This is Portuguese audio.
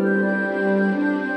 Música